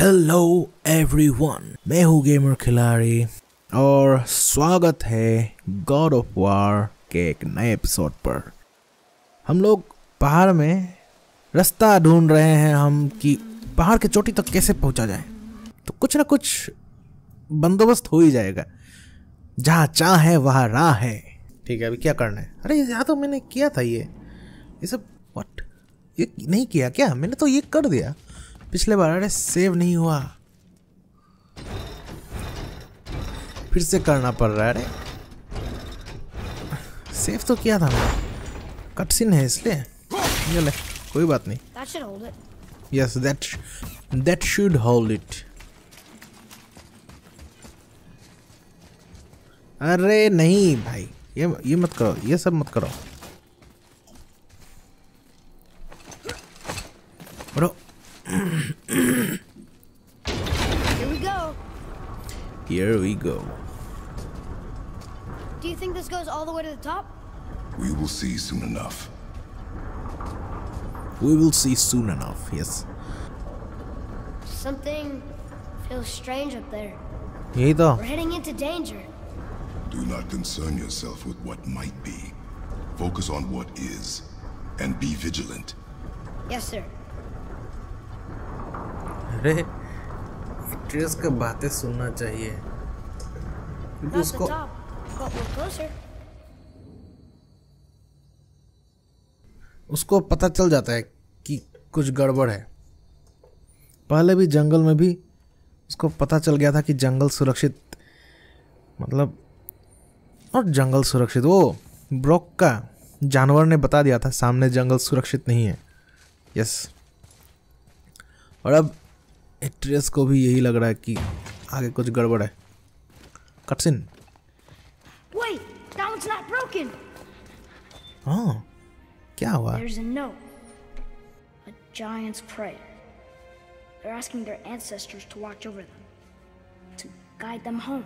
Hello everyone मैं हूँ gamer खिलाड़ी और स्वागत है गॉड ऑफ़ वार के एक नए एपिसोड पर। हम लोग पहाड़ में रास्ता ढूंढ रहे हैं हम कि पहाड़ की चोटी तक कैसे पहुँचा जाए। तो कुछ ना कुछ बंदोबस्त हो ही जाएगा। जहाँ चाह है, वहाँ राह है। ठीक है, अभी क्या करना है? अरे, यहाँ तो मैंने किया था ये। ये सब वट ये नहीं किया क्या? मैंने तो ये कर दिया। पिछले बार अरे सेव नहीं हुआ। फिर से करना पड़ रहा है अरे। सेव तो किया था मैंने। कटसिन है इसलिए। ये ले कोई बात नहीं. Yes that that should hold it अरे नहीं भाई ये ये मत करो ये सब मत करो। बड़ो Here we go. Here we go. Do you think this goes all the way to the top? We will see soon enough. We will see soon enough, yes. Something feels strange up there. Either. We're heading into danger. Do not concern yourself with what might be. Focus on what is, and be vigilant. Yes, sir. अरे actress का बातें सुनना चाहिए। क्योंकि उसको. उसको पता चल जाता है कि कुछ गड़बड़ है। पहले भी जंगल में भी उसको पता चल गया था कि जंगल सुरक्षित मतलब और जंगल सुरक्षित वो ब्रॉक का जानवर ने बता दिया था सामने जंगल सुरक्षित नहीं है। यस और अब एक्ट्रेस को भी यही लग रहा है कि आगे कुछ गड़बड़ है cutscene Wait, that one's not broken. हाँ क्या हुआ There's a note. A giant's prayer. They're asking their ancestors to watch over them, to guide them home.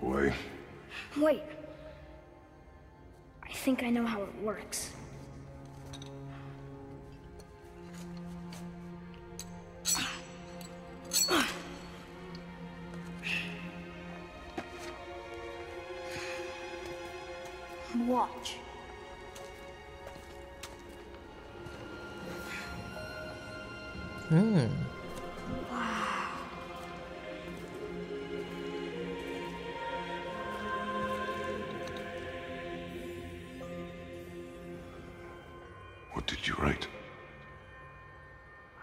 Boy, Wait. I think I know how it works. Watch. Hmm. what did you write?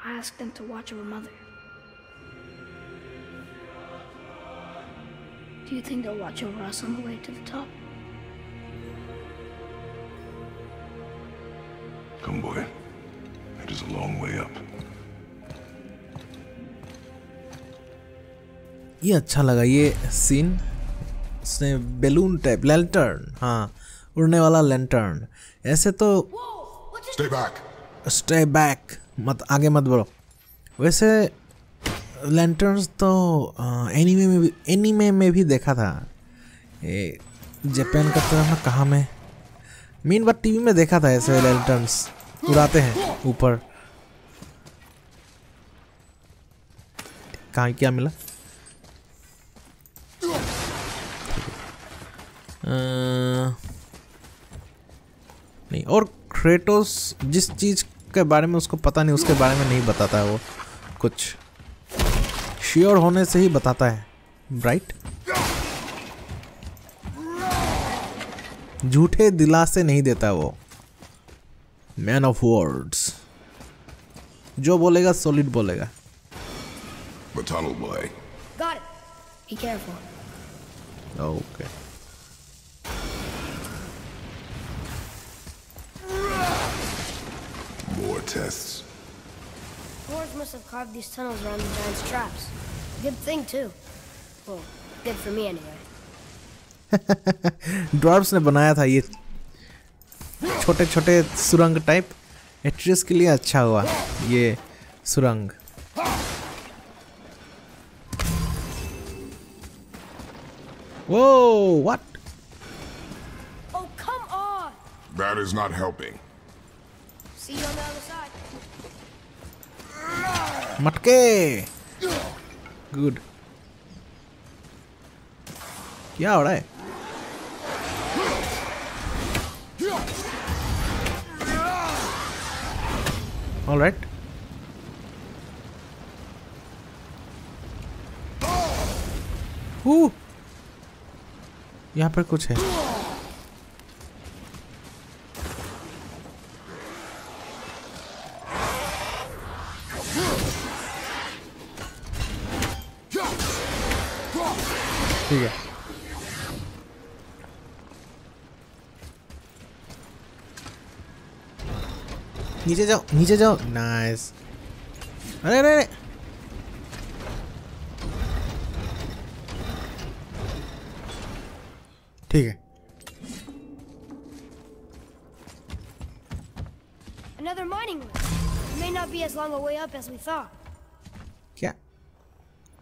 I asked them to watch over Mother. Do you think they'll watch over us on the way to the top? ये अच्छा लगा ये scene उसने balloon type lantern हाँ उड़ने वाला lantern ऐसे तो Stay back. स्टे बैक मत आगे मत बढ़ो। वैसे लैंटर्न्स तो एनीमे में भी एनीमे में भी देखा था। ये जापान का तरफ़ ना कहाँ में? मीन बार टीवी में देखा था ऐसे लैंटर्न्स उड़ाते हैं ऊपर। कहाँ क्या मिला? नहीं और क्रेटोस जिस चीज़ के बारे में उसको पता नहीं उसके बारे में नहीं बताता है वो कुछ श्योर होने से ही बताता है राइट झूठे दिलासे नहीं देता वो मैन ऑफ़ वर्ड्स जो बोलेगा सॉलिड बोलेगा The tunnel, boy. Got it. Be careful. Okay More tests. Dwarves must have carved these tunnels around the giant's traps. Good thing, too. Well, good for me anyway. Dwarfs ने बनाया था ये छोटे छोटे सुरंग टाइप एक्ट्रेस के लिए अच्छा हुआ ये सुरंग वो what Oh, come on! That is not helping. मटके। गुड क्या हो रहा है? ऑल राइट यहाँ पर कुछ है। ठीक है नीचे जाओ नीचे जाओ नाइस अरे अरे अरे ठीक है Another mining. It may not be as long a way up as we thought. क्या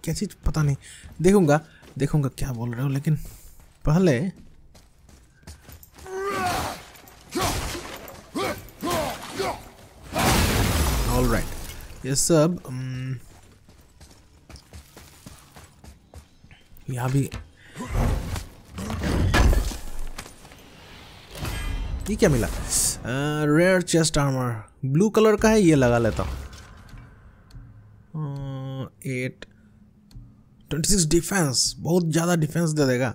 क्या चीज़ पता नहीं देखूँगा देखूँगा क्या बोल रहे हो लेकिन पहले ऑल राइट ये सब um, यहाँ भी ये क्या मिला? Rare chest armour blue colour का है ये लगा लेता हूँ। एट ट्वेंटी सिक्स डिफेंस बहुत ज़्यादा डिफेंस दे देगा।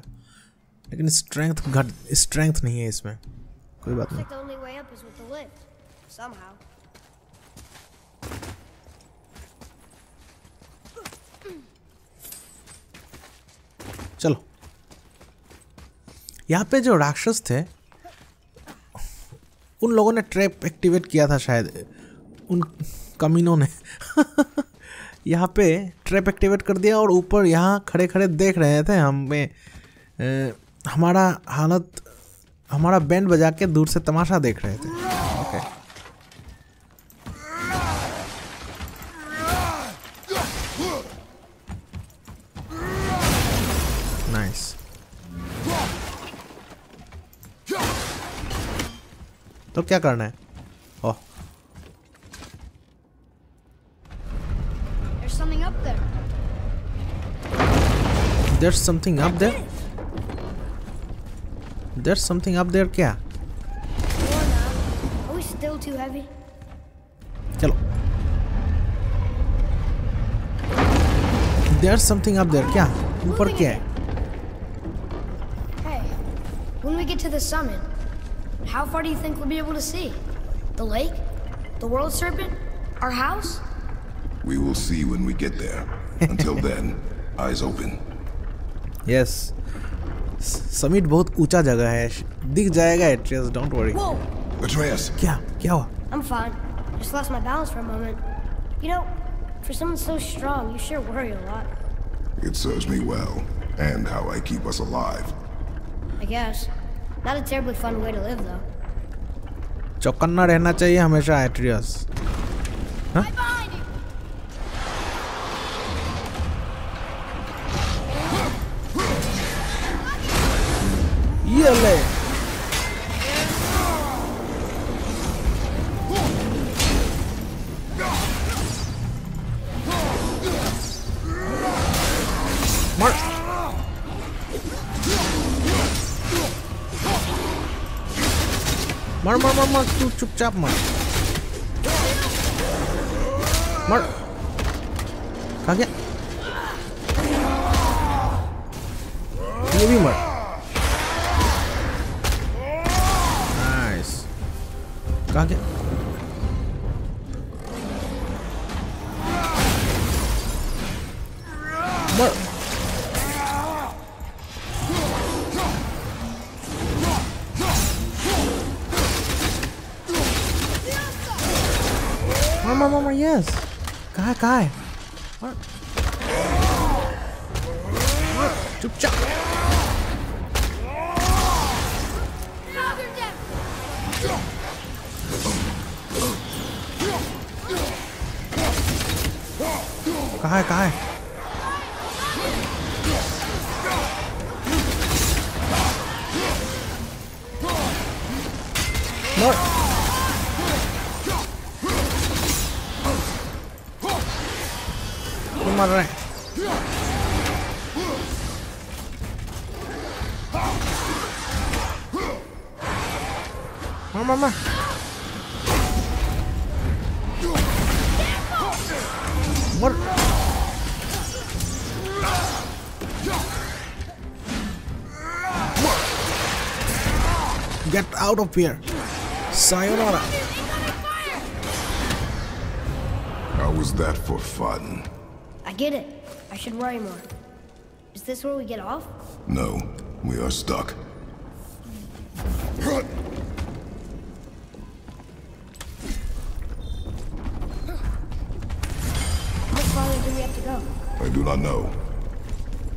लेकिन स्ट्रेंथ घट स्ट्रेंथ नहीं है इसमें। कोई बात नहीं. Somehow. चलो। यहाँ पे जो राक्षस थे उन लोगों ने ट्रैप एक्टिवेट किया था शायद। उन कमीनों ने। यहाँ पे ट्रैप एक्टिवेट कर दिया और ऊपर यहाँ खड़े खड़े देख रहे थे हमें हमारा हालत, हमारा बैंड बजा के दूर से तमाशा देख रहे थे। ओके तो क्या करना है? there's something up there there's something up there क्या More now. Are we still too heavy? चलो there's something up there क्या ऊपर क्या है Hey, when we get to the summit, how far do you think we'll be able to see? The lake? The world serpent? Our house? We will see when we get there. Until then, eyes open. Yes summit बहुत ऊँचा जगह है। दिख जाएगा Atreus don't worry Atreus क्या? क्या हुआ? I am fine just lost my balance for a moment you know for someone so strong you sure worry a lot it serves me well and how I keep us alive I guess not a terribly fun way to live though चौकन्ना रहना चाहिए हमेशा Atreus हाँ? Behind you! ये ले मर मर मर मर मर तू चुपचाप मर मर कहा कहा है कहा है मर मर रहे हैं out of here. Sayonara. How was that for fun? I get it. I should worry more. Is this where we get off? No, we are stuck. How much farther do we have to go? I do not know.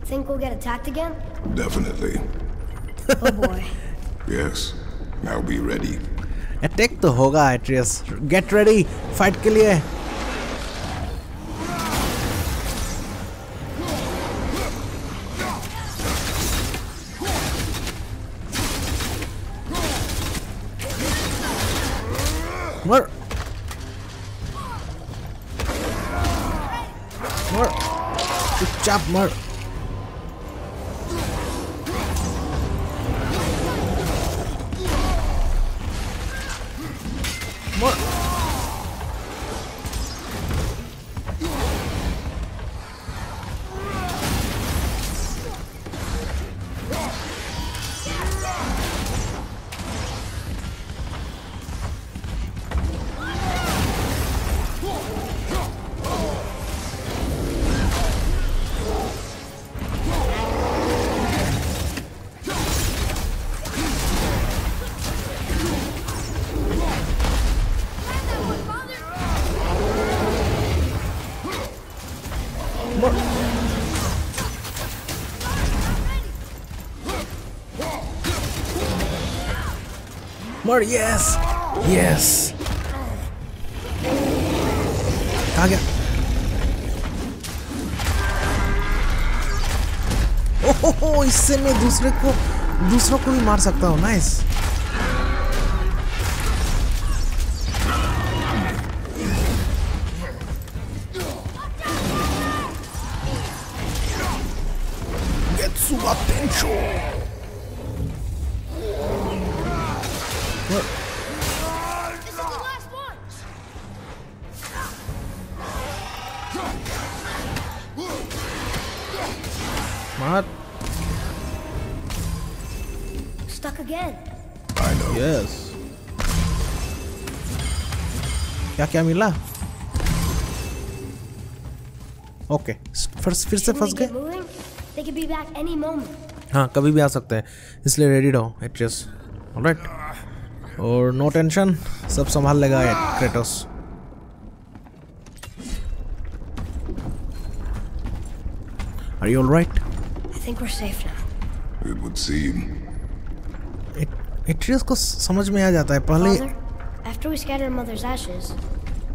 Think we'll get attacked again? Definitely. Oh boy. Yes. Now be ready. Attack तो होगा Atreus get ready fight के लिए मर yes yes कहा गया ओहो इससे मैं दूसरे को दूसरों को भी मार सकता हूँ. नाइस क्या मिला ओके फिर फिर से फंस गए. हाँ कभी भी आ सकते हैं इसलिए रेडी रहो एट्रियस ऑलराइट और नो टेंशन सब संभाल लेगा ये Kratos are you alright I think we're safe now. It would seem. Atreus को समझ में आ जाता है पहले Father, after we scatter Mother's ashes,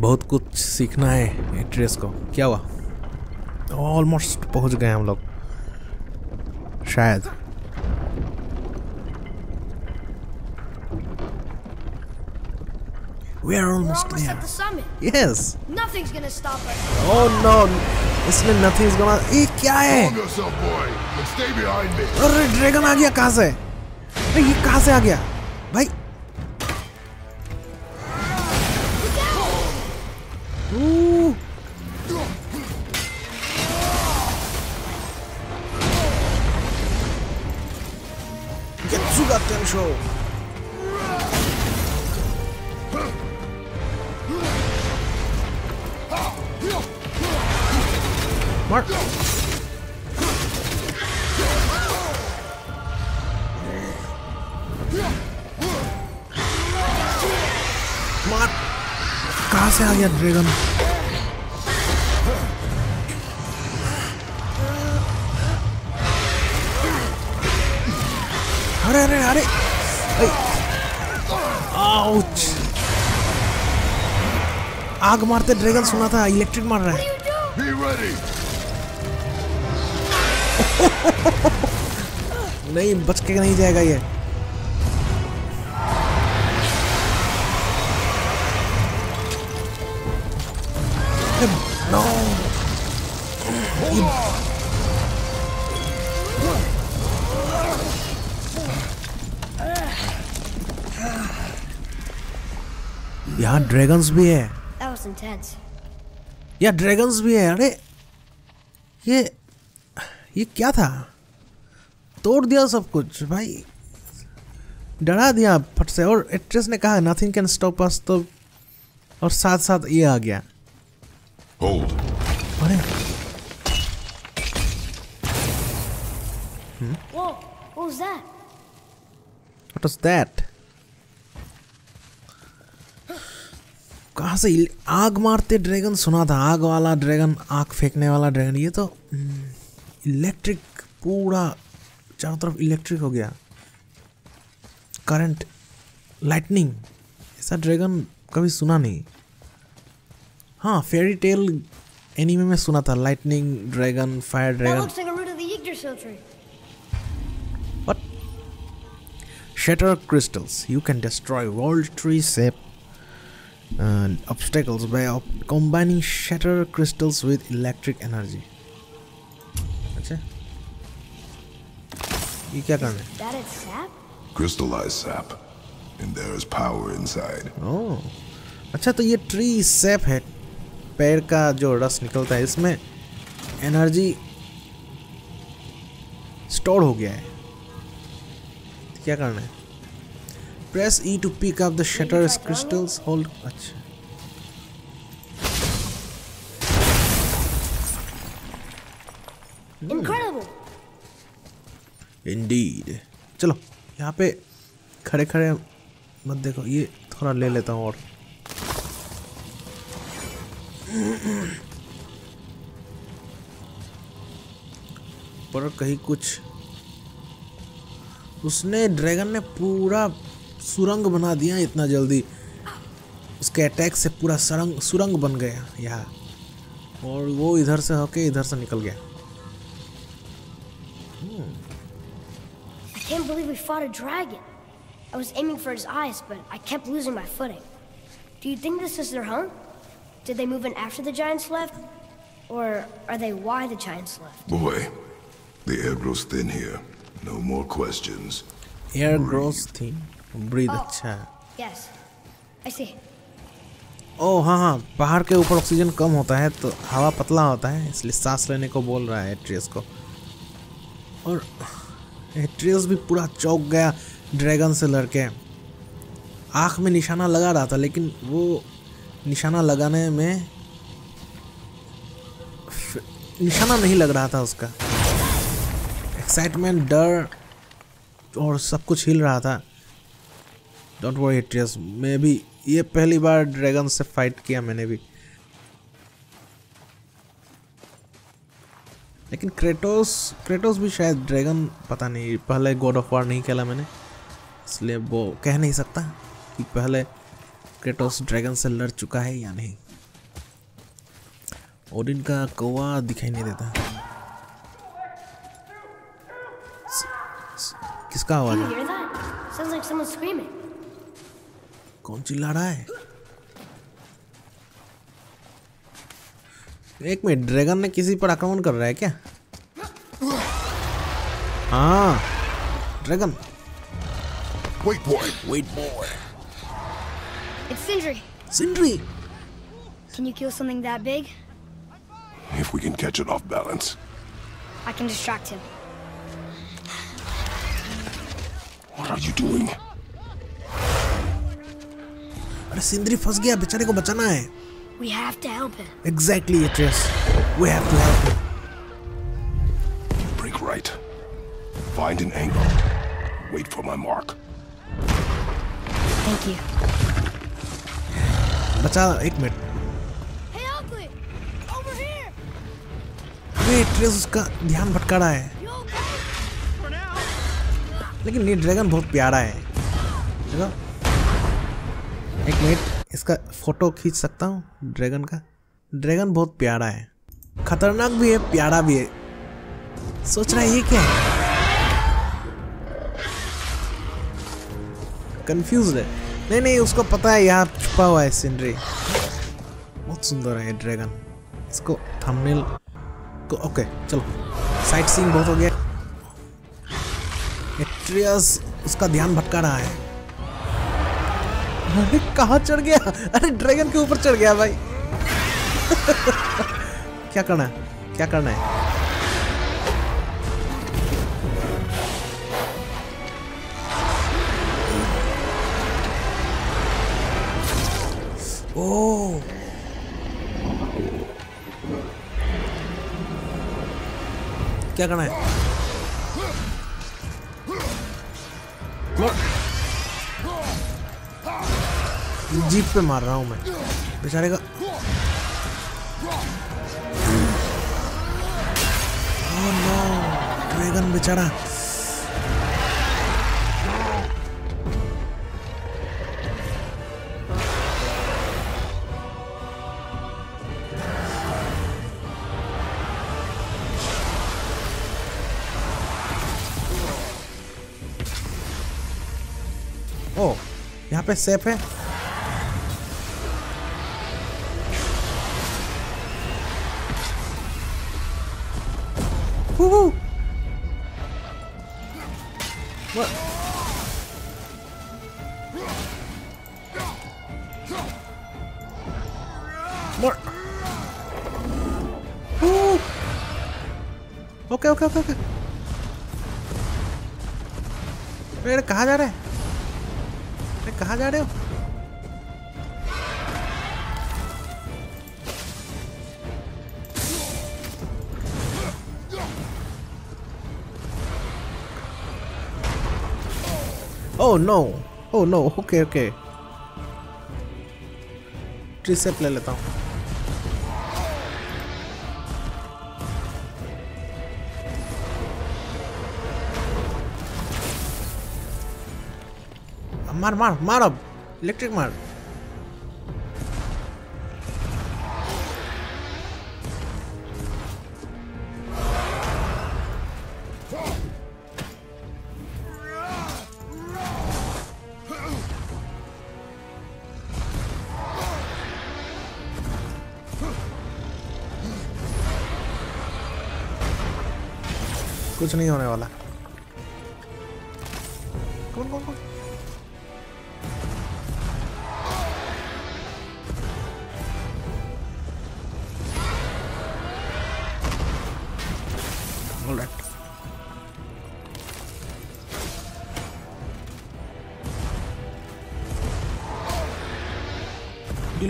बहुत कुछ सीखना है एट्रियस को क्या हुआ ऑलमोस्ट पहुँच गए हम लोग शायद We are We're almost almost there. at the summit. Yes. Nothing's gonna stop us. Oh no. इसमें nothing is gonna. ये क्या है? yourself, boy, and stay behind me. अरे ड्रैगन आ गया कहाँ से? अरे ये कहाँ से आ गया? करेगा अरे अरे अरे आउच आग मारते ड्रैगन सुना था इलेक्ट्रिक मार रहा है। नहीं बच के नहीं जाएगा ये। नो यहाँ ड्रैगन्स भी है। That was intense. या ड्रैगन्स भी है। अरे ये ये क्या था? तोड़ दिया सब कुछ भाई। डरा दिया फट से। और एक्ट्रेस ने कहा नथिंग कैन स्टॉप अस तो और साथ साथ ये आ गया। Hold. अरे Whoa, what was that? What was that कहाँ से आग मारते ड्रैगन सुना था आग वाला ड्रैगन आग फेंकने वाला ड्रैगन ये तो इलेक्ट्रिक पूरा चारों तरफ़ इलेक्ट्रिक हो गया। करंट लाइटनिंग ऐसा ड्रैगन कभी सुना नहीं। हाँ फेरी टेल एनीमे में सुना था lightning dragon fire That dragon looks like a root of the Yggdrasil tree. What? Shatter crystals. You can destroy world tree shape and obstacles by op- combining shatter crystals with electric energy. अच्छा ये क्या करना है That is sap? Crystallized sap. And there is power inside. ओह अच्छा तो ये tree सेप है पेड़ का जो रस निकलता है इसमें एनर्जी स्टोर हो गया है। क्या करना है? Press E to pick up the shatter crystals hold अच्छा। Incredible! इंडीड चलो यहाँ पे खड़े खड़े मत देखो ये थोड़ा ले लेता हूँ और। पर कहीं कुछ उसने ड्रैगन ने पूरा सुरंग बना दिया इतना जल्दी उसके अटैक से पूरा सुरंग सुरंग बन गया यहाँ और वो इधर से होके इधर से निकल गया I can't believe we fought a dragon. I was aiming for his eyes, but I kept losing my footing. Do you think this is their home? Did they move in after the giants left? Or are they why the giants left? Boy, the air grows thin here. No more questions. Air grows thin breathe Oh. अच्छा Yes. I see. ओ हाँ हाँ पहाड़ के ऊपर oxygen कम होता है तो हवा पतला होता है इसलिए सांस लेने को बोल रहा है एट्रियस को और एट्रियस भी पूरा चौक गया ड्रैगन से लड़के आँख में निशाना लगा रहा था लेकिन वो निशाना लगाने में निशाना नहीं लग रहा था उसका। एक्साइटमेंट डर और सब कुछ हिल रहा था। डोंट वरी एट्रियस मैं भी ये पहली बार ड्रैगन से फाइट किया मैंने भी। लेकिन क्रेटोस क्रेटोस भी शायद ड्रैगन पता नहीं, पहले गॉड ऑफ़ वार नहीं खेला मैंने, इसलिए वो कह नहीं सकता कि पहले क्रेटोस ड्रैगन से लड़ चुका है या नहीं? ओडिन का कौवा दिखाई नहीं देता। किसका आवाज़ है. कौन चिल्ला रहा है? एक मिनट ड्रैगन ने किसी पर आक्रमण कर रहा है क्या? हाँ। Dragon Wait, boy. Wait boy It's Sindri. सिंड्री Can you kill something that big? If we can catch it off balance. I can distract him. What are you doing? अरे सिंद्री फंस गया बेचारे को बचाना है We have to help him. Exactly Atreus we have to help him Break right. Find an angle. Wait for my mark. Thank you. बचा एक minute! अरे एट्रियस उसका ध्यान भटका रहा है लेकिन ये ड्रैगन बहुत प्यारा है। देखो एक मिनट इसका फ़ोटो खींच सकता हूँ ड्रैगन का? ड्रैगन बहुत प्यारा है। खतरनाक भी है प्यारा भी है। सोच रहा है ये क्या है? कंफ्यूज है। नहीं नहीं, उसको पता है, यहाँ छुपा हुआ है सीनरी बहुत सुंदर है ड्रैगन इसको थंबनेल को ओके चलो। साइट सीइंग बहुत हो गया। एट्रियस उसका ध्यान भटका रहा है। अरे, कहाँ चढ़ गया? अरे ड्रैगन के ऊपर चढ़ गया भाई। क्या करना है? क्या करना है? ओ क्या करना है? जीप पे मार रहा हूँ मैं। बेचारे का ओह नो ड्रैगन बेचारा। यहाँ No! Oh no! Okay, okay. ट्रिसेप ले लेता हूँ मार मार मार अब इलेक्ट्रिक मार कुछ नहीं होने वाला। कौन कौन कौन.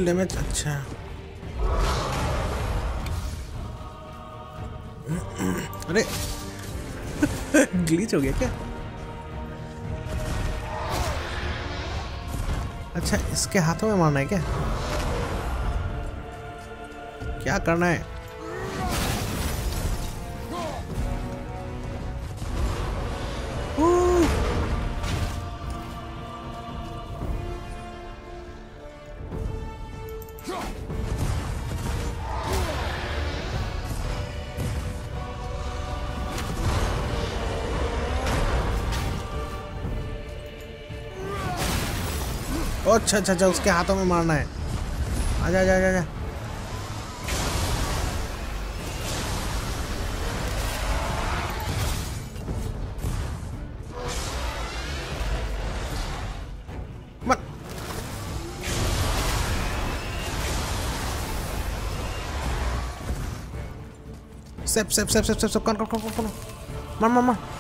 डैमेज अच्छा। अरे ग्लिच हो गया क्या? अच्छा इसके हाथों में मारना है क्या? क्या करना है? अच्छा अच्छा अच्छा उसके हाथों में मारना है। आजा आजा आजा मत। सेप सेप सेप सेप सेप सेप कौन कौन कौन कौन? मार मार मार।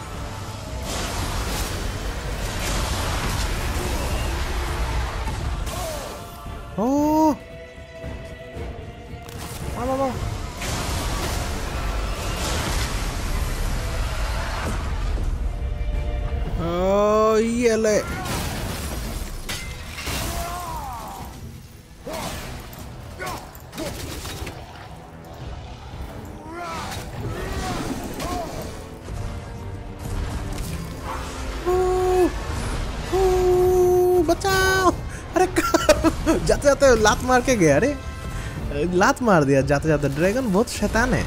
अरे जाते जाते लात मार के गया अरे लात मार दिया जाते जाते ड्रैगन बहुत शैतान है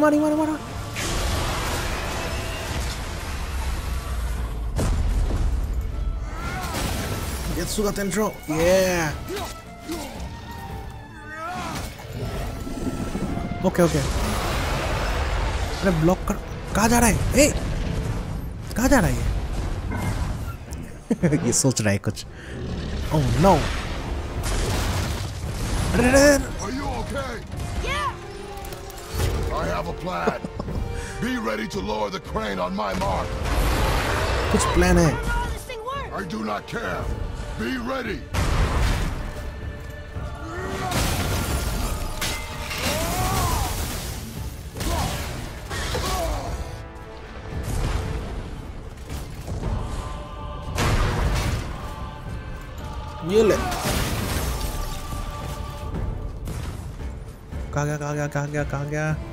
ई मार ई मार ई मार Getsuga Tensho yeah. Okay okay अरे ब्लॉक कर कहाँ जा रहा है? ए कहाँ जा रहा है ये? ये सोच रहा है कुछ। ओह नो अरे plan. Be ready to lower the crane on my mark. कुछ प्लान है How this thing works? I do not care. Be ready. ये ले कहाँ गया कहाँ गया कहाँ गया कहाँ गया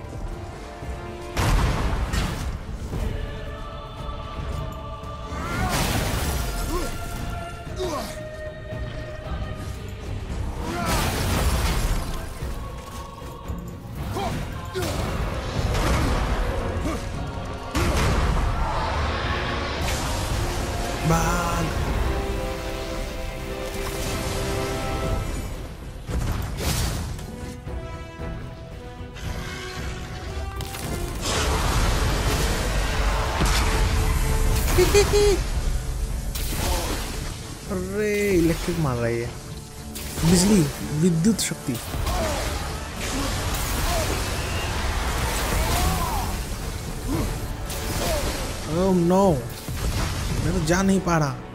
जा नहीं पा रहा।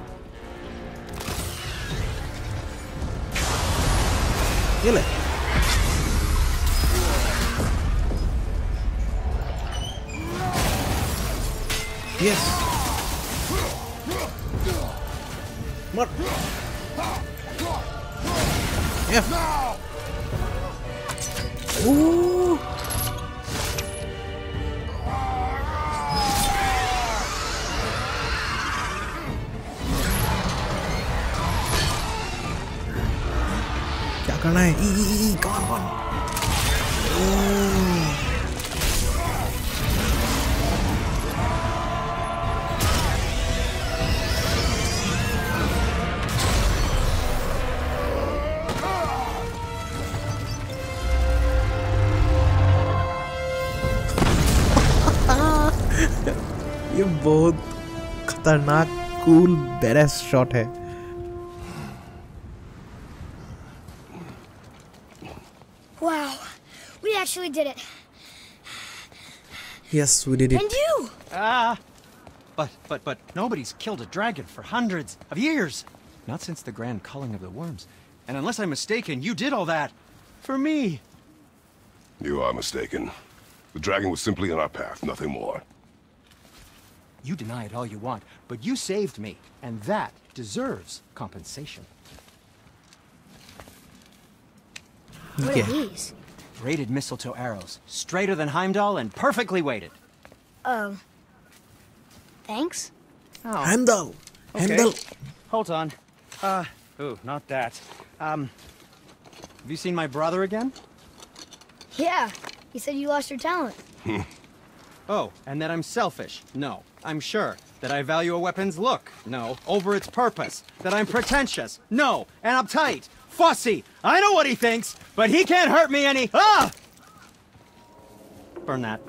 बहुत खतरनाक कूल बेरेस शॉट है Wow, we actually did it. Yes we did it And you! Ah, but but but nobody's killed a dragon for hundreds of years. Not since the grand culling of the worms. And unless I'm mistaken, you did all that for me. You are mistaken. The dragon was simply in our path, nothing more. You deny it all you want, but you saved me, and that deserves compensation. What yeah. are these? Braided mistletoe arrows, straighter than Heimdall and perfectly weighted. Um, thanks? Oh. Heimdall! Okay. Heimdall! Hold on. Uh, ooh, not that. Um, have you seen my brother again? Yeah, he said you lost your talent. oh, and that I'm selfish. No, I'm sure. That I value a weapon's look? No. Over its purpose? That I'm pretentious? No. And uptight? Fussy? I know what he thinks, but he can't hurt me any- Ah! Burn that.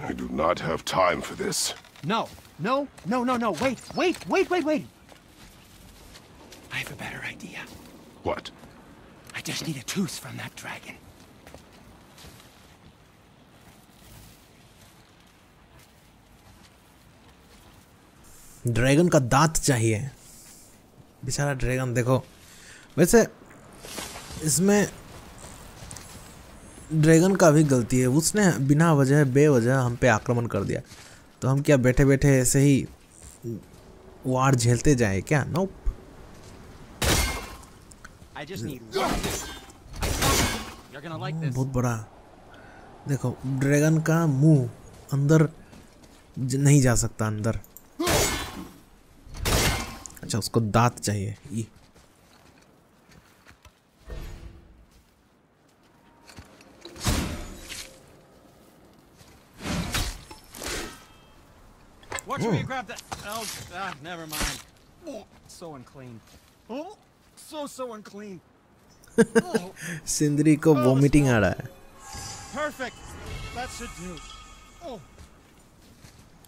I do not have time for this. No. No, no, no, no. Wait, wait, wait, wait, wait. I have a better idea. What? I just need a tooth from that dragon. Dragon का दांत चाहिए। बेचारा dragon देखो। वैसे इसमें dragon का भी गलती है। उसने बिना वजह बेवजह हम पे आक्रमण कर दिया। तो हम क्या बैठे बैठे ऐसे ही वार झेलते जाए क्या? नो like बहुत बड़ा। देखो ड्रैगन का मुँह अंदर नहीं जा सकता अंदर। अच्छा उसको दांत चाहिए ये Watch where you grab that. Oh, ah, never mind. Oh, so unclean. Oh, so so unclean. oh, Sindri को वोमिटिंग आ रहा है perfect. That should do. Oh,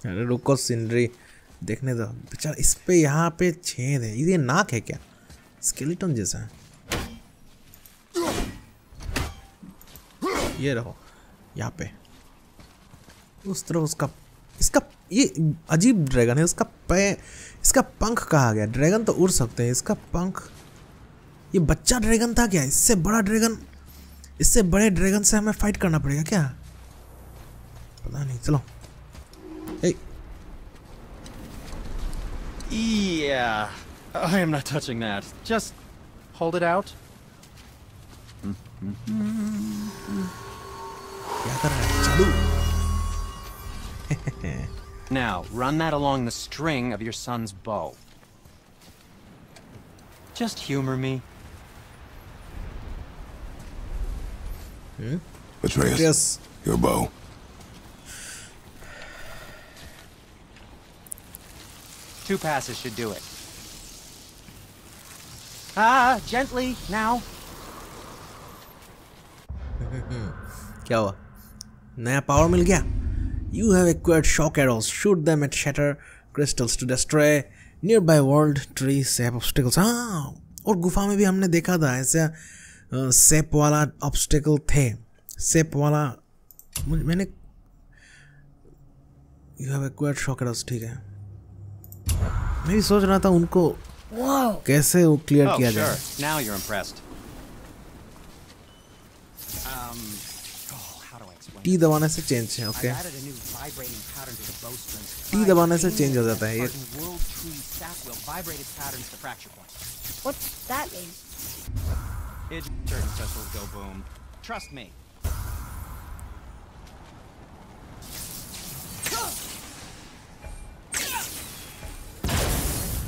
अरे रुको सिंदरी देखने दो। बेचारा, इस पे यहाँ पे छेद है। ये नाक है क्या? स्केलेटन जैसा है। ये रहो, यहाँ पे। उस तरफ़ उसका, इसका, ये अजीब ड्रैगन है। उसका पे, इसका पंख कहा गया। ड्रैगन तो उड़ सकते हैं। इसका पंख। ये बच्चा ड्रैगन था क्या? इससे बड़ा ड्रैगन, इससे बड़े ड्रैगन से हमें फाइट करना पड़ेगा क्या? पता नहीं, चलो। Yeah. I am not touching that. Just hold it out. now, run that along the string of your son's bow. Just humor me. Hmm? Atreus, yes. your bow. Two passes should do it. Ah, gently now. क्या हुआ? नया power मिल गया? You have acquired shock arrows shoot them at shatter crystals to destroy nearby world tree sap obstacles हाँ और गुफा में भी हमने देखा था ऐसा सेप वाला ऑब्स्टिकल थे। सेप वाला मैंने you have acquired shock arrows ठीक है। मैं भी सोच रहा था उनको कैसे वो क्लियर किया जाए। टी दबाने से चेंज है ओके टी दबाने से चेंज हो जाता है ये। What that means it turns us will go boom trust me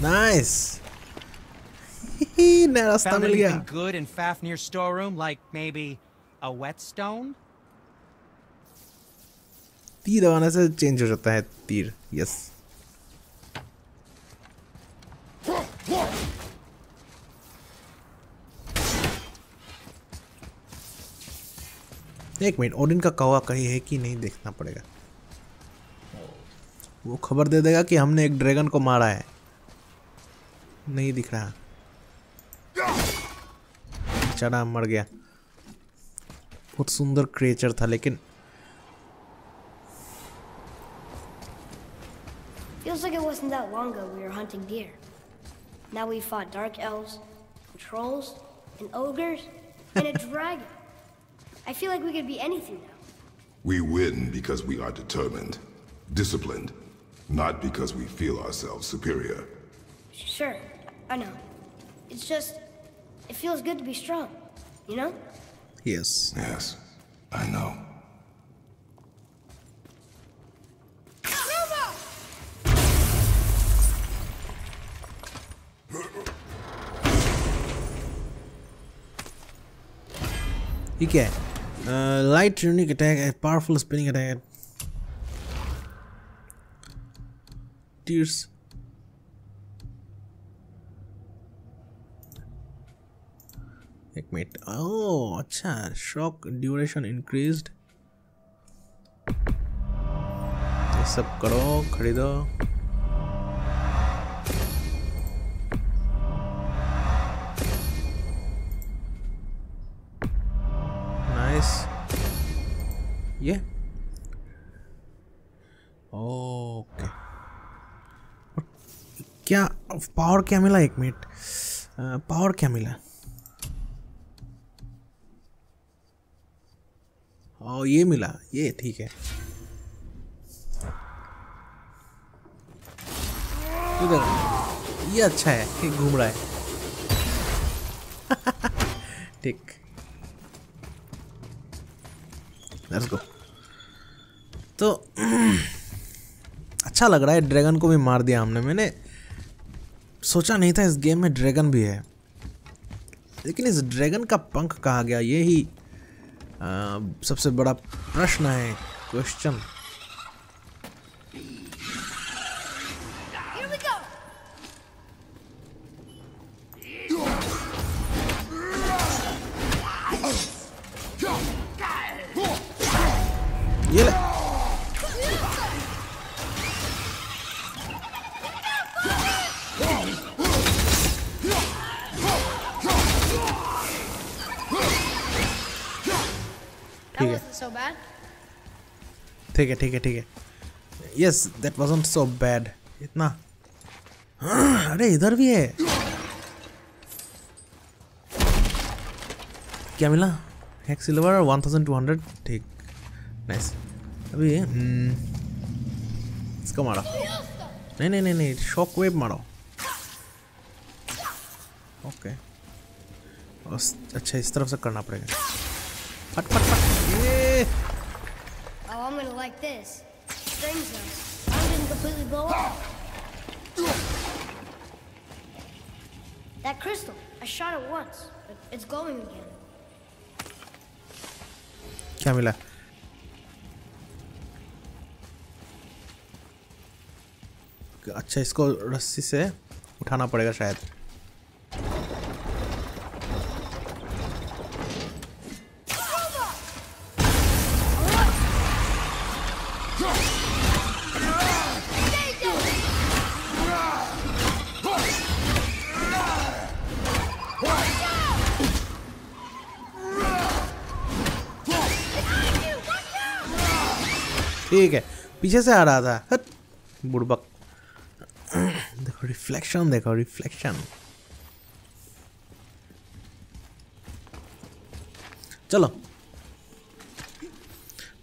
nice नया रास्ता मिल गया good in Fafnir's storeroom, like maybe a whetstone? तीर दबाने से चेंज हो जाता है तीर यस एक मिनट ओडिन का कौवा कहीं है कि नहीं देखना पड़ेगा? वो खबर दे देगा कि हमने एक ड्रैगन को मारा है। नहीं दिख रहा चढ़ा मर गया बहुत सुंदर क्रिएचर था लेकिन Feels like it wasn't that long ago we were hunting deer. Now we fought dark elves, and trolls, and ogres, and a dragon. I feel like we could be anything now. We win because we are determined, disciplined, not because we feel ourselves superior. Sure, I know. It's just, it feels good to be strong, you know? Yes. Yes, I know. Okay. Uh, light unique attack, a powerful spinning attack. Tears. एक minute. ओ अच्छा shock duration increased ये सब करो, खरीदो। Nice ये? Okay क्या power क्या मिला? एक मिनट। पावर क्या मिला? ओ ये मिला, ये, ठीक है। इधर, ये अच्छा है कि घूम रहा है। ठीक। लेट्स गो तो अच्छा लग रहा है, ड्रैगन को भी मार दिया हमने। मैंने सोचा नहीं था इस गेम में ड्रैगन भी है। लेकिन इस ड्रैगन का पंख कहा गया, ये ही सबसे बड़ा प्रश्न है क्वेश्चन! ये ले ठीक है ठीक है ठीक है। Yes that wasn't so bad इतना। अरे इधर भी है। क्या मिला? एक silver one thousand two hundred ठीक। नाइस अभी हम्म, इसको मारो। नहीं नहीं नहीं नहीं शॉक वेव मारो। ओके अच्छा इस तरफ़ से करना पड़ेगा। फट फट फट ये Oh, I'm gonna like this. Strange though. Mine didn't completely blow up. That crystal, I shot it once, but it's glowing again. क्या अच्छा इसको रस्सी से उठाना पड़ेगा शायद ठीक है। पीछे से आ रहा था। हट, बुड़बक। देखो रिफ्लेक्शन देखो रिफ्लेक्शन चलो।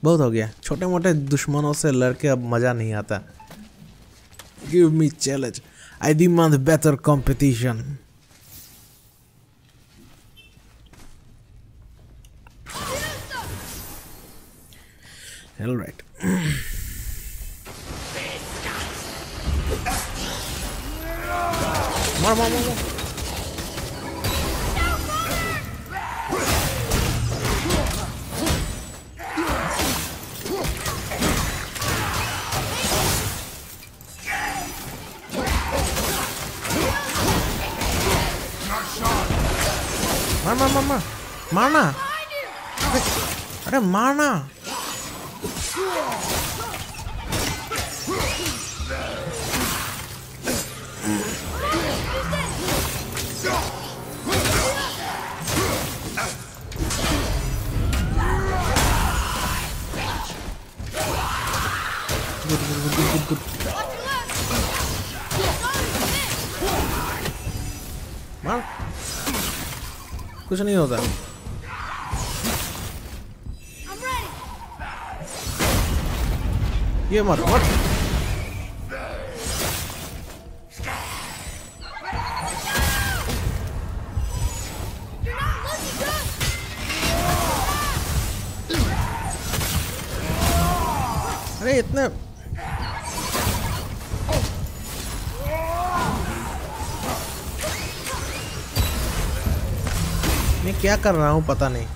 बहुत हो गया। छोटे मोटे दुश्मनों से लड़के अब मज़ा नहीं आता। Give me challenge I demand better competition All right. मार मार मार मार। मार मार मार मार मारना अरे अरे ये मत मत. अरे इतने मैं क्या कर रहा हूँ पता नहीं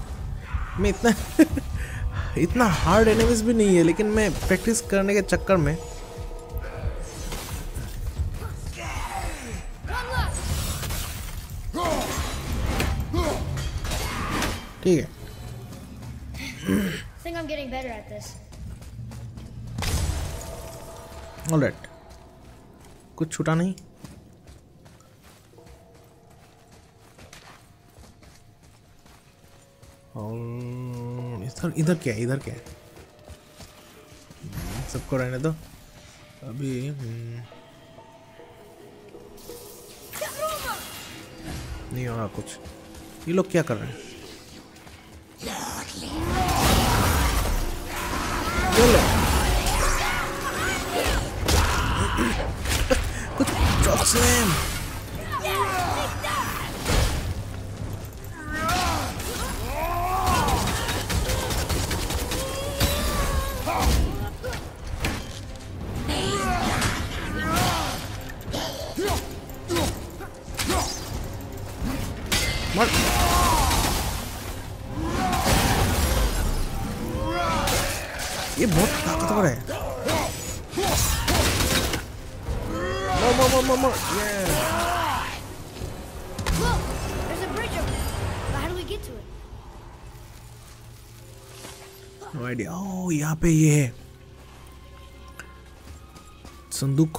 मैं इतना इतना हार्ड एनिमीज भी नहीं है लेकिन मैं प्रैक्टिस करने के चक्कर में ठीक है। Think I'm getting better at this. Alright कुछ छूटा नहीं? और इधर क्या है इधर क्या है? हम्म, सबको रहने दो। अभी हम्म, नहीं हो रहा कुछ। ये लोग क्या कर रहे हैं। कुछ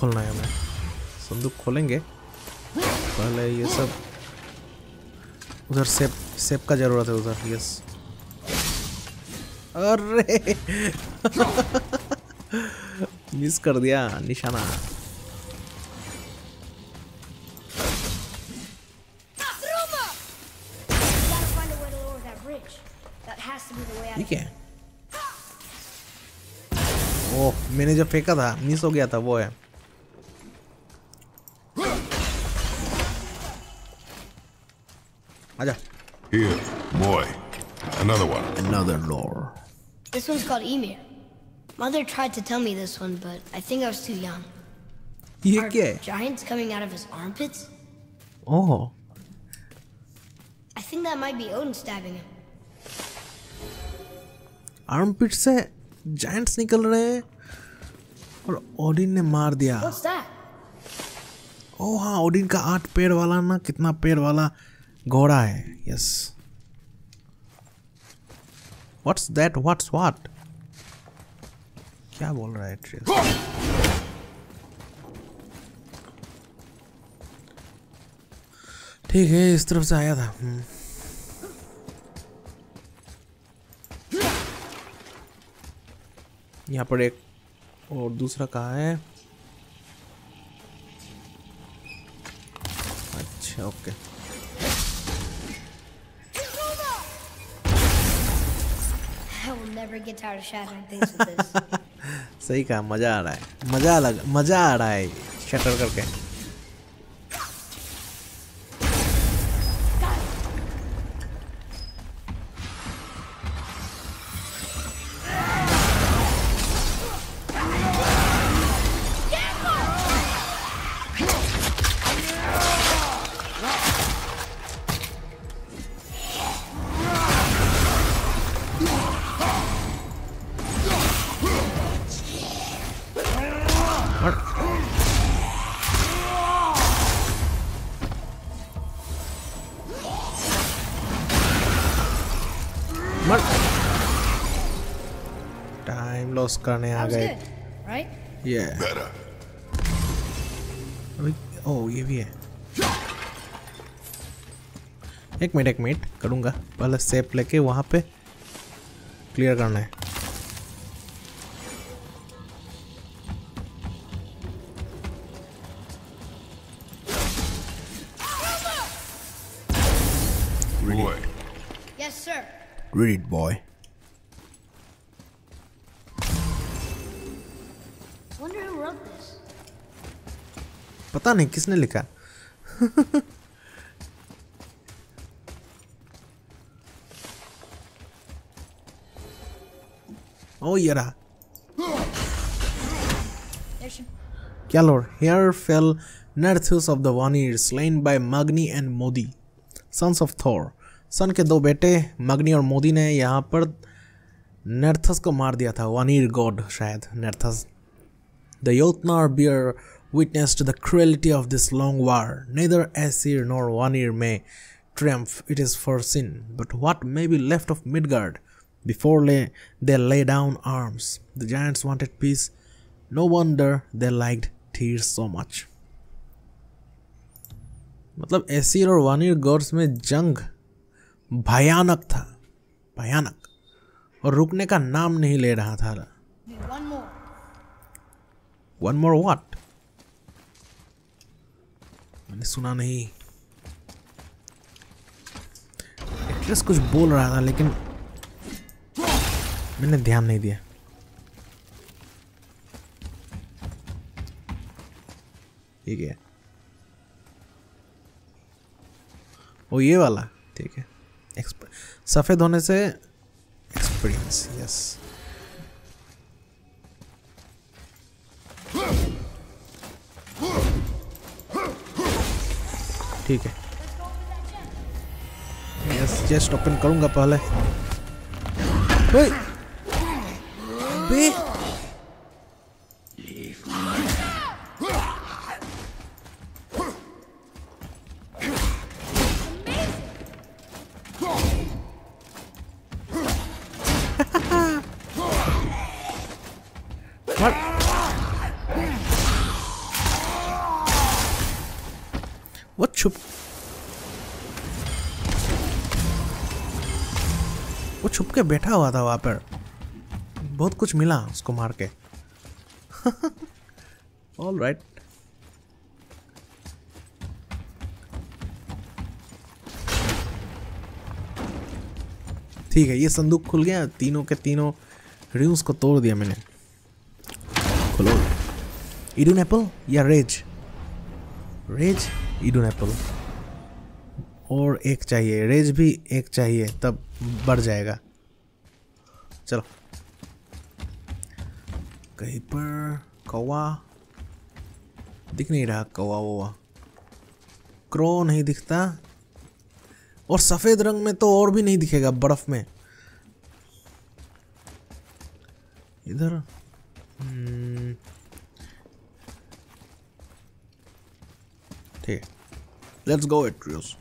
खोलना है हमें। संदूक खोलेंगे। पहले ये सब उधर सेप सेप का ज़रूरत है उधर यस अरे! मिस कर दिया, निशाना. ठीक है। ओह, मैंने जो फेंका था मिस हो गया था, वो है। आजा Here, boy. Another one. another lore This one's called Emir. Mother tried to tell me this one, but I think I was too young. ये Are क्या है giants coming out of his armpits? Oh I think that might be Odin stabbing him. Armpit से giants निकल रहे हैं और Odin ने मार दिया What's that? ओ हाँ ओडिन का आठ पैर वाला ना कितना पैर वाला घोड़ा है yes what's that what's what क्या बोल रहा है ट्रेस ठीक है, इस तरफ़ से आया था। हम्म। यहाँ पर एक और दूसरा कहा है? अच्छा okay I never get tired of shattering things with this. सही कहा मज़ा आ रहा है मज़ा अलग मज़ा आ रहा है शटर करके एक मिनट एक मिनट करूँगा पहले सेप लेके वहाँ पे क्लियर करना है Boy. Yes, sir. Read it, boy. Wonder who wrote this. पता नहीं किसने लिखा ओ ये रहा. Kjallor, here fell Nerthus of the Vanir, slain by Magni and Modi, sons of Thor. सन के दो बेटे मगनी और मोदी ने यहाँ पर नर्थस को मार दिया था वानीर गॉड शायद Nerthus the Jotnar bear witnessed the cruelty of this long war. Neither Aesir nor Vanir may triumph, it is foreseen. But what may be left of Midgard before lay, they lay down arms? The giants wanted peace. No wonder they liked tears so much. मतलब एसिर और वानिर God's में जंग भयानक था भयानक और रुकने का नाम नहीं ले रहा था. वन मोर व्हाट मैंने सुना नहीं एक्ट्रेस कुछ बोल रहा था लेकिन मैंने ध्यान नहीं दिया। ठीक है। ओ ये वाला, ठीक है। सफ़ेद होने से एक्सपीरियंस यस ठीक है। यस चेस्ट ओपन करूँगा पहले। ओए! बे What? वो छुप छुप के बैठा हुआ था वहाँ पर बहुत कुछ मिला उसको मार के। ऑल राइट ठीक है, ये संदूक खुल गया। तीनों के तीनों रिंग्स को तोड़ दिया मैंने। खोलो। इडून एप्पल या रेज रेज ईडन एप्पल और एक चाहिए। रेज भी एक चाहिए, तब बढ़ जाएगा। चलो। कहीं पर कौवा। दिख नहीं रहा कौवा वौवा। क्रो नहीं दिखता। और सफ़ेद रंग में तो और भी नहीं दिखेगा बर्फ़ में। इधर। हम्म, ठीक। Let's go Atreus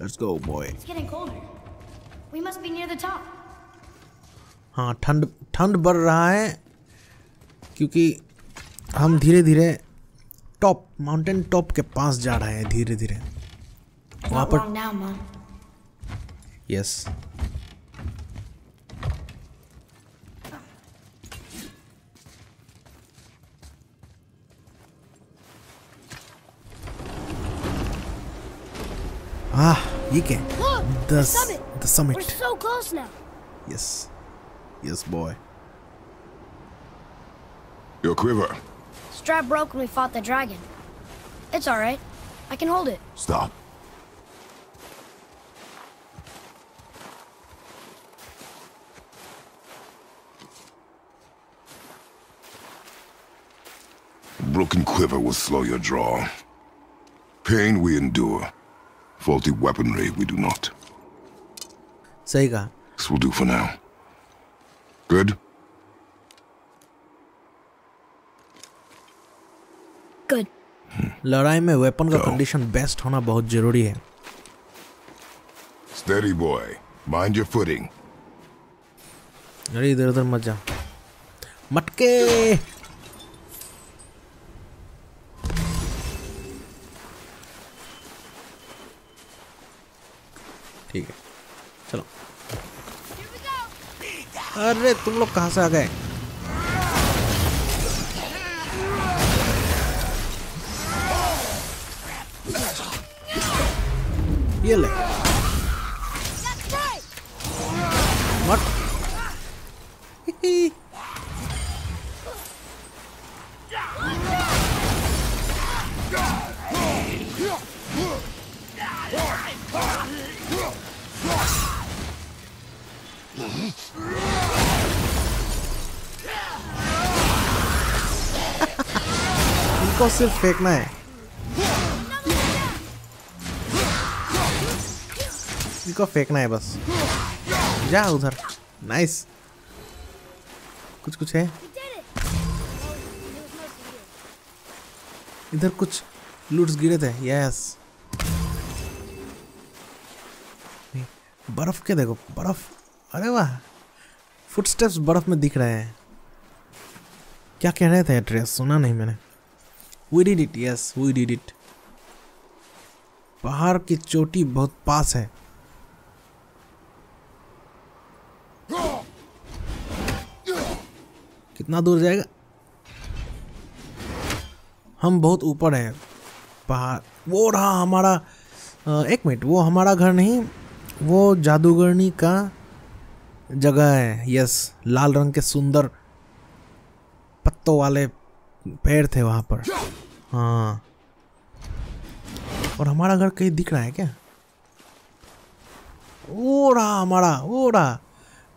let's go boy. हाँ ठंड ठंड बढ़ रहा है। क्योंकि हम धीरे धीरे टॉप माउंटेन टॉप के पास जा रहे हैं धीरे धीरे वहाँ पर यस आह ah, ये क्या the summit yes yes boy Your quiver. Strap broke when we fought the dragon. It's alright. I can hold it. Stop. A broken quiver will slow your draw. Pain we endure. Faulty weaponry we do not. सही कहा This will do for now. Good? Good. लड़ाई में weapon का condition best होना बहुत ज़रूरी है। Steady, boy. Mind your footing. अरे इधर उधर मत जा। मटके! ठीक है। चलो। अरे तुम लोग कहाँ से आ गए? ये ले What? इनको सिर्फ़ फेंकना है किसी को फेंकना है बस। जा उधर। नाइस कुछ कुछ है. इधर कुछ लूट्स गिरे थे। यस बर्फ़ के देखो, बर्फ़। अरे वाह। फुटस्टेप्स बर्फ़ में दिख रहे हैं। क्या कह रहे थे एड्रेस सुना नहीं मैंने। We did it yes we did it पहाड़ की चोटी बहुत पास है। कितना दूर जाएगा? हम बहुत ऊपर हैं। पहाड़। वो रहा हमारा एक मिनट, वो हमारा घर नहीं, वो जादूगरनी का जगह है। यस, लाल रंग के सुंदर पत्तों वाले पेड़ थे वहाँ पर। हाँ। और हमारा घर कहीं दिख रहा है क्या? वो रहा हमारा, वो रहा।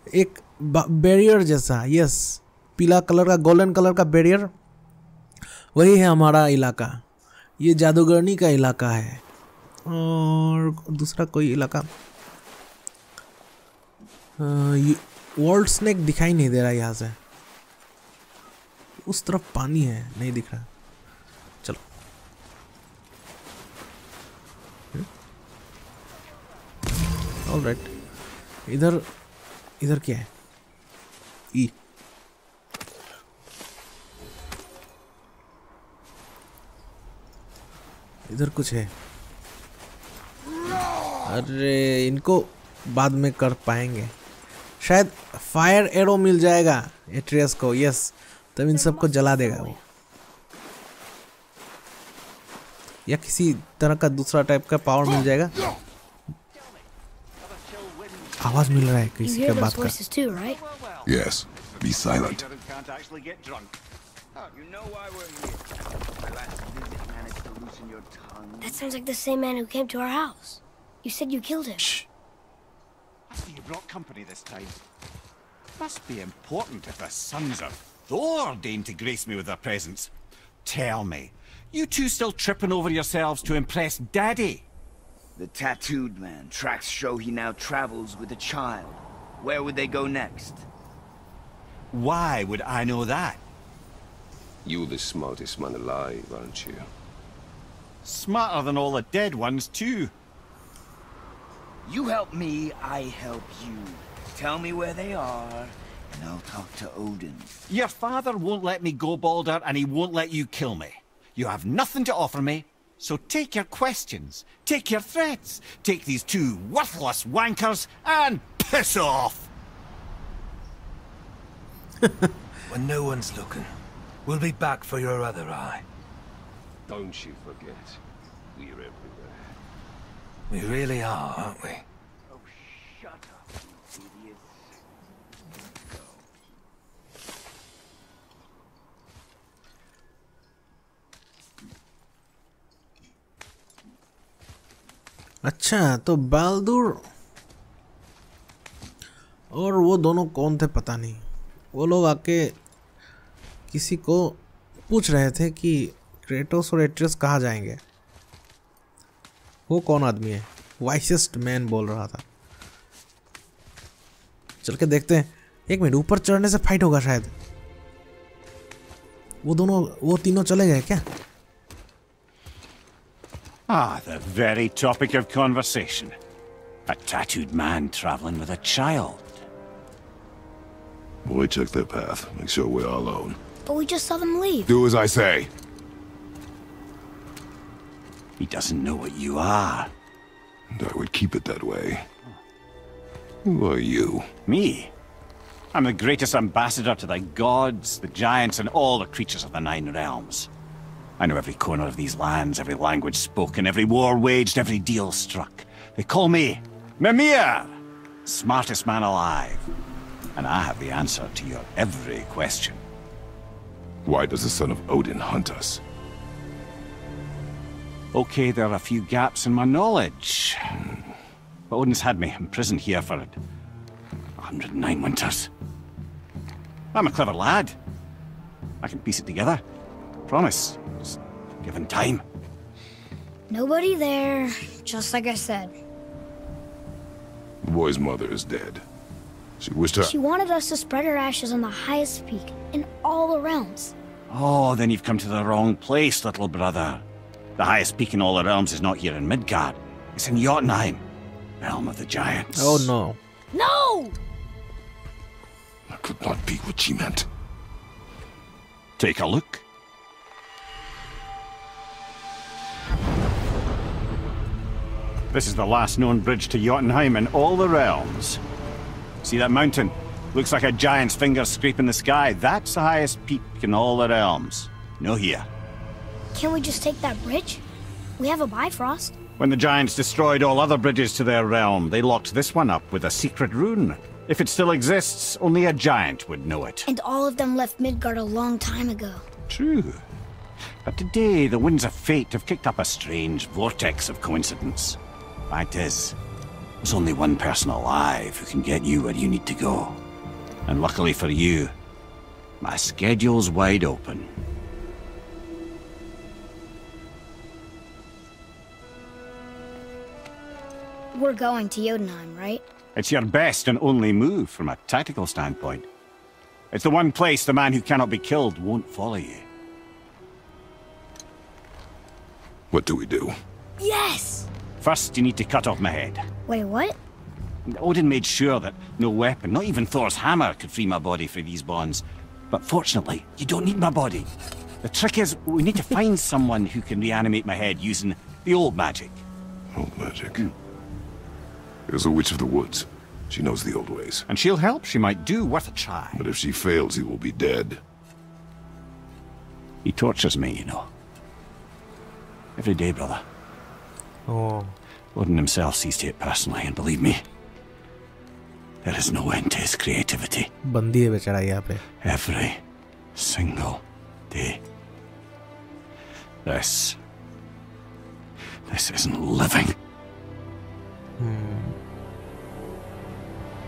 एक बैरियर जैसा यस पीला कलर का, गोल्डन कलर का बैरियर वही है हमारा इलाका। ये जादूगरनी का इलाका है। और दूसरा कोई इलाका? वर्ल्ड स्नेक दिखाई नहीं दे रहा यहाँ से। उस तरफ़ पानी है, नहीं दिख रहा। चलो। ऑलराइट इधर इधर क्या है? ई। इधर कुछ है। अरे इनको बाद में कर पाएँगे। शायद फायर एरो मिल जाएगा एट्रियस को। यस तब इन सबको जला देगा वो। या किसी तरह का दूसरा टाइप का पावर मिल जाएगा। आवाज़ मिल रहा है किसी का बात का? Yes, be silent. can't actually get drunk. You know why we're here. My last visit managed to loosen your tongue. That sounds like the same man who came to our house. You said you killed him. I see you brought company this time. Must be important if the sons of Thor deign to grace me with their presence. Tell me, you two still tripping over yourselves to impress Daddy? The tattooed man. Tracks show he now travels with a child. Where would they go next? Why would I know that? You're the smartest man alive, aren't you? Smarter than all the dead ones, too. You help me, I help you. Tell me where they are, and I'll talk to Odin. Your father won't let me go, Balder, and he won't let you kill me. You have nothing to offer me, so take your questions, take your threats, take these two worthless wankers, and piss off! When no one's looking, we'll be back for your other eye. Don't you forget, we're everywhere. We really are, aren't we? Oh, shut up, you idiots. अच्छा तो बालदूर और वो दोनों कौन थे पता नहीं वो लोग आके किसी को पूछ रहे थे कि क्रेटोस और एट्रियस कहाँ जाएँगे वो कौन आदमी है वाइसेस्ट मैन बोल रहा था चल के देखते हैं एक मिनट ऊपर चढ़ने से फाइट होगा शायद वो दोनों वो तीनों चले गए क्या Ah, the very topic of conversation. A tattooed man traveling with a child. Boy, check their path. Make sure we're alone. But we just saw them leave. Do as I say. He doesn't know what you are. And I would keep it that way. Who are you? Me? I'm the greatest ambassador to the gods, the giants, and all the creatures of the Nine Realms. I know every corner of these lands, every language spoken, every war waged, every deal struck. They call me Mimir, smartest man alive. And I have the answer to your every question. Why does the son of Odin hunt us? Okay, there are a few gaps in my knowledge. But Odin's had me imprisoned here for 109 winters. I'm a clever lad. I can piece it together. Promise. Just given time. Nobody there, just like I said. The boy's mother is dead. She wished her... She wanted us to spread her ashes on the highest peak in all the realms. Oh, then you've come to the wrong place, little brother. The highest peak in all the realms is not here in Midgard. It's in Jotunheim, realm of the giants. Oh no. No! That could not be what she meant. Take a look. This is the last known bridge to Jotunheim in all the realms. See that mountain? Looks like a giant's finger scraping the sky. That's the highest peak in all the realms. No here. Can't we just take that bridge? We have a Bifrost. When the giants destroyed all other bridges to their realm, they locked this one up with a secret rune. If it still exists, only a giant would know it. And all of them left Midgard a long time ago. True. But today, the winds of fate have kicked up a strange vortex of coincidence. Fact is, there's only one person alive who can get you where you need to go. And luckily for you, my schedule's wide open. We're going to Jotunheim, right? It's your best and only move from a tactical standpoint. It's the one place the man who cannot be killed won't follow you. What do we do? Yes! First, you need to cut off my head. Wait, what? Odin made sure that no weapon, not even Thor's hammer, could free my body from these bonds. But fortunately, you don't need my body. The trick is, we need to find someone who can reanimate my head using the old magic. Old magic. Hmm. There's a witch of the woods. She knows the old ways. And she'll help, she might do, worth a try. But if she fails, he will be dead. He tortures me, you know. Every day, brother. Oh. Odin himself sees to it personally, and believe me, there is no end to his creativity. बंदी है बेचारा यहाँ पे Every single day. This. This isn't living. Hmm.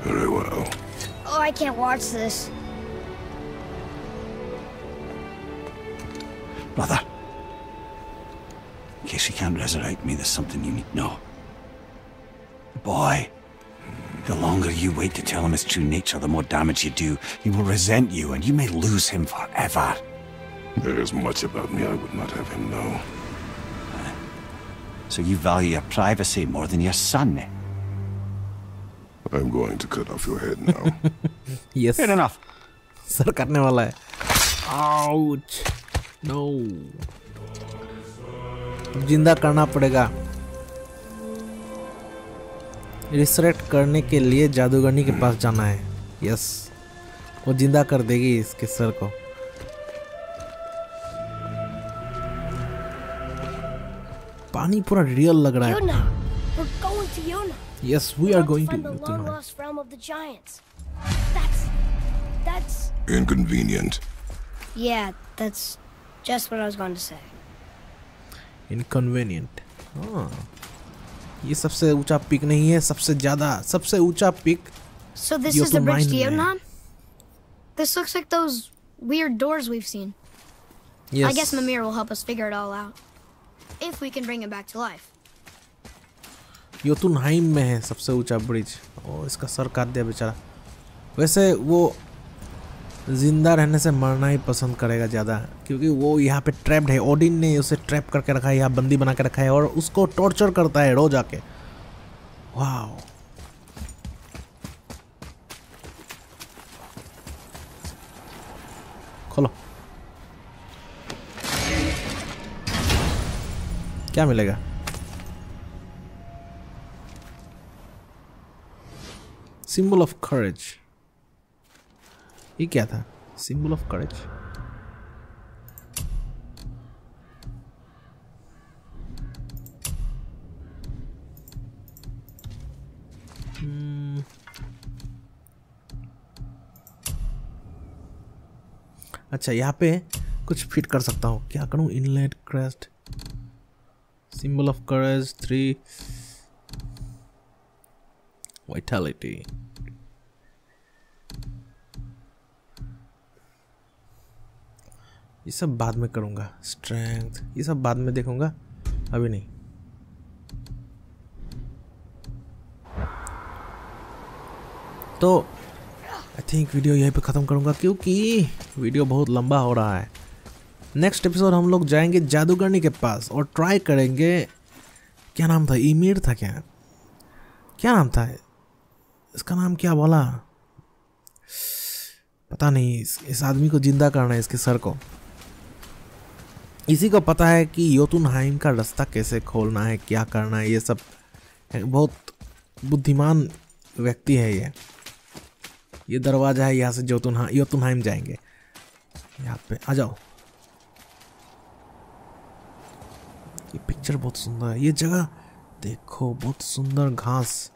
Very well. Oh, I can't watch this. Brother. In case you can't resurrect me, there's something you need to know. Boy. The longer you wait to tell him his true nature, the more damage you do. He will resent you, and you may lose him forever. There is much about me I would not have him know. So you value your privacy more than your son. eh? I'm going to cut off your head now. Yes Fair enough. सर करने वाला है ouch no ज़िंदा करना पड़ेगा resurrect करने के लिए जादूगरनी के पास जाना है यस वो ज़िंदा कर देगी इसके सर को पानी पूरा रियल लग रहा है Jotunheim! We're going to Jotunheim! Yes we are going to the long lost realm of the giants. That's... that's... Inconvenient. Yeah, that's just what I was going to say. Inconvenient ये सबसे ऊँचा pick नहीं है सबसे ज़्यादा सबसे ऊँचा peak So this is the bridge to Jotunheim? This looks like those weird doors we've seen. Yes. I guess Mimir will help us figure it all out. If we can bring him back to life. Jotunheim में है सबसे ऊँचा bridge. ओ इसका sir काट दिया बेचारा। वैसे वो ज़िंदा रहने से मरना ही पसंद करेगा ज़्यादा, क्योंकि वो यहाँ पे ट्रैप्ड है। ओडिन ने उसे ट्रैप करके रखा है, यहाँ बंदी बना के रखा है, और उसको टॉर्चर करता है रोज आके। वाह क्या मिलेगा? सिंबल ऑफ़ करेज ये क्या था? सिंबल ऑफ़ करेज अच्छा यहाँ पे कुछ फिट कर सकता हूँ। क्या करूँ? Inlet crest symbol of courage three vitality ये सब बाद में करूँगा। स्ट्रेंथ ये सब बाद में देखूँगा। अभी नहीं। तो आई थिंक वीडियो यहीं पे ख़त्म करूँगा क्योंकि वीडियो बहुत लंबा हो रहा है। नेक्स्ट एपिसोड हम लोग जाएँगे जादूगरनी के पास और ट्राई करेंगे क्या नाम था? ईमीर था क्या? क्या नाम था? इसका नाम क्या बोला? पता नहीं इस, इस आदमी को ज़िंदा करना है इसके सर को। इसी को पता है कि योतुनहाइम का रास्ता कैसे खोलना है क्या करना है ये सब बहुत बुद्धिमान व्यक्ति है ये। ये दरवाज़ा है यहाँ से जोतुनहा योतुनहाइम जाएँगे। यहाँ पे आ जाओ। ये पिक्चर बहुत सुंदर है। ये जगह देखो बहुत सुंदर घास।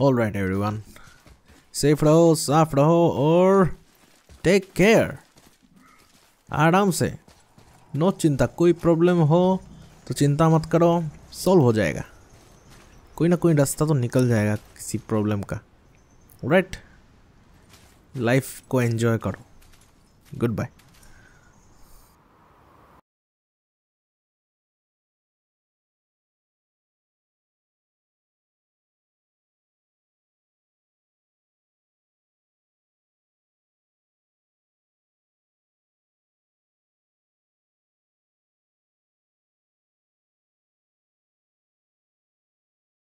ऑल राइट एवरीवन सेफ़ रहो साफ़ रहो और टेक केयर आराम से। नो चिंता कोई प्रॉब्लम हो तो चिंता मत करो सॉल्व हो जाएगा। कोई ना कोई रास्ता तो निकल जाएगा किसी प्रॉब्लम का। राइट लाइफ को एंजॉय करो। Good bye